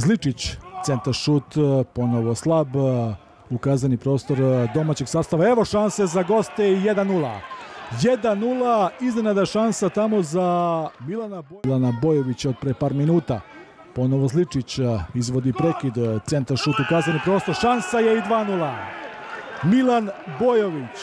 Zličić, centar šut, ponovo slab, ukazani prostor domaćeg sastava. Evo šanse za goste i 1-0. 1-0, iznenada šansa tamo za Milana, Milana Bojovića od pre par minuta. Ponovo Zličić eh, izvodi prekid, eh, centar šut, ukazani prostor, šansa je i 2-0. Milan Bojović